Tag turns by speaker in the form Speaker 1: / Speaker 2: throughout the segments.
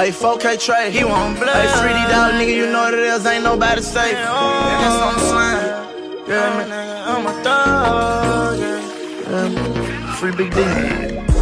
Speaker 1: Hey, 4K Trey, he want blood. Hey, 3D dog, nigga, you know what it is, ain't nobody safe. Oh. That's on the slime. Yeah, nigga, I'm a thug, yeah. Free Big D.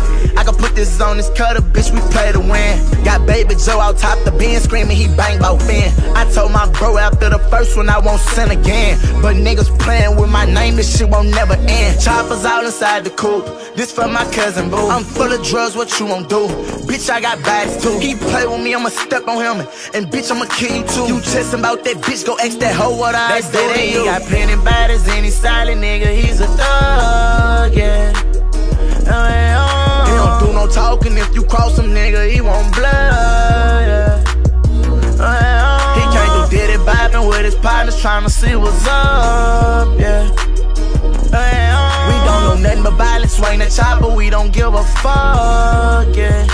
Speaker 1: Can put this on this cutter, bitch, we play to win. Got baby Joe out top the bin, screaming he bang bout fin. I told my bro after the first one I won't sin again. But niggas playing with my name, this shit won't never end. Choppers out inside the coop, this for my cousin boo. I'm full of drugs, what you won't do? Bitch, I got bodies too. He play with me, I'ma step on him. And bitch, I'ma kill you too. You chasing about that bitch, go ask that hoe what I That's do you. He got plenty bodies and he silent nigga, he's a thug, yeah. Nigga, he want blood, oh, yeah. He can't do diddy bopping with his partners trying to see what's up, oh, yeah. We don't know nothing but violence, swing the chopper, we don't give a fuck, yeah.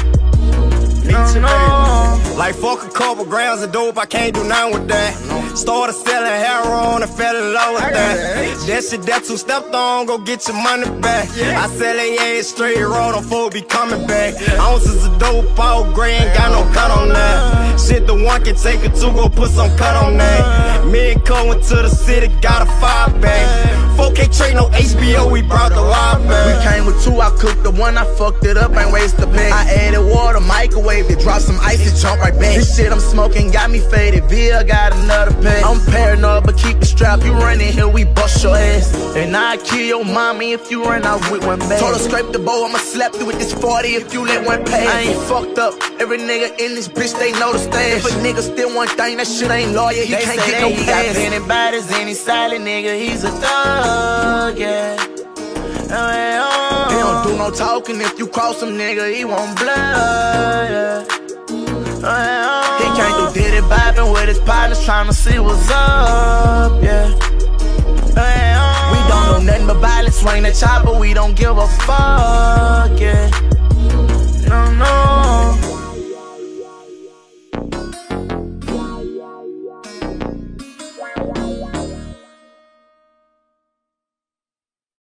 Speaker 1: No, no.
Speaker 2: Like fuck a couple grams of dope, I can't do nothing with that. Started selling heroin and fell in love with that. That shit that two stepped on, go get your money back. I sell a ass straight road, on fool be coming back. Ounces of dope, all gray, ain't got no cut on that. Shit, the one can take it to go put some cut on that. Me and Co went to the city, got a five bag. 4K trade, no HBO, we brought the wild back.
Speaker 1: We came with two, I cooked the one, I fucked it up, ain't waste the pay. I added water, microwave it, dropped some ice, it jump right back. This shit I'm smoking got me faded, Via got another pack. I'm paranoid, but keep the strap, you running here, we bust your ass. And I kill your mommy if you run out with one bag. Told her scrape the bowl, I'ma slap you with this 40 if you let one pass. I ain't fucked up, every nigga in this bitch, they know the stash. If a nigga still one thing, that shit ain't lawyer, he they can't get no he pass. Got plenty bodies and he silent nigga, he's a thug, yeah. Oh, oh. he don't do no talking if you cross him, nigga, he want blood, with his partners trying to see what's up, yeah. We don't know nothing but violence, swing the chopper, we don't give a fuck, yeah. No, no.